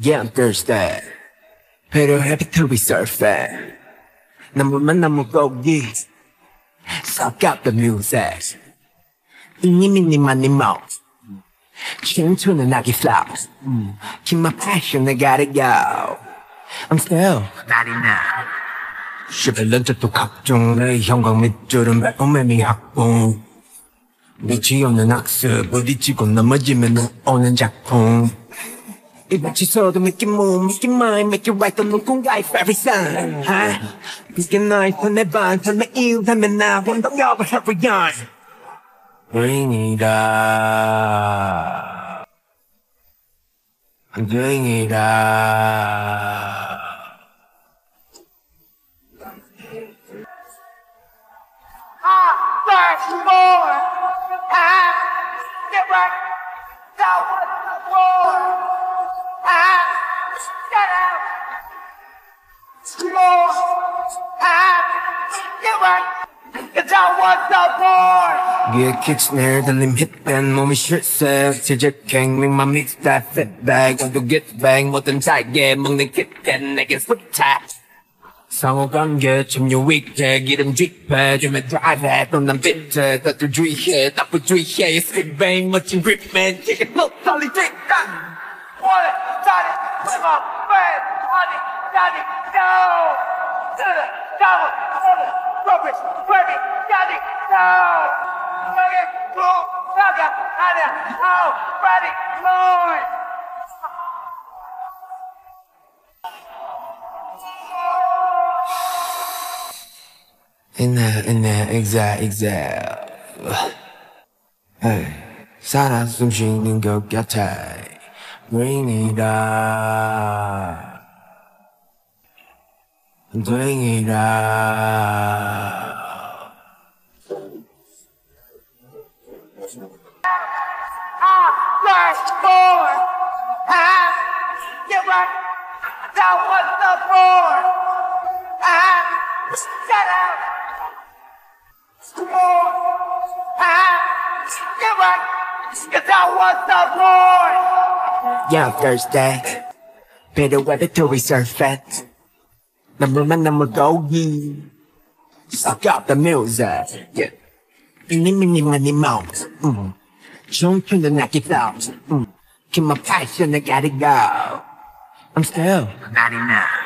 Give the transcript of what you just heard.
Yeah, I'm thirsty. Pero happy to be surfing. 너무만 너무 고기. Suck up the music. 이니미니만 니모. 춤추는 아기 flowers. Keep my passion, I gotta go. I'm still not enough. 11년 또 각종 내 형광 밑줄은 매콤매미 학봉. 밑이 없는 학습 부딪히고 넘어지면 오는 작품. 이같이 서도 make it move, make it mine, make it right 또 누군가의 every sign. 그게 너의 손에 반, 삶의 이유 하면 나 원동력을 every yarn. 링이다. 링이다. Flash more. Ah, get right. That was the war. Ah, war. 위에 kick snare 들림 hit band 몸이 실세 제작 make my mix that fit bag want to get bang 뭐든 잘게 먹는 kitkat 내겐 스타 상호관계 점유 위해 기름 쥐패 주면 drive 또난 비트 것들 주의해 나쁜 주의해 spit bang 멋진 gripman 지금 너 달리 뒷다 Wanna start it with my friend. Honey, daddy, no. To the devil, to the rubbish, baby, daddy, no. Make it cool, sucker, honey, oh, Freddie, Lloyd. 있네 있네 exact exact 에이, 살아 숨 쉬는 것 같아 ring이다 ring이다 Yeah, Thursday. Better weather to it. Number man, number gogi. Suck up the music. Yeah. Mini, mouse. Mm. Jump in the necky flowers. Mm. Keep my passion, I gotta go. I'm still not enough.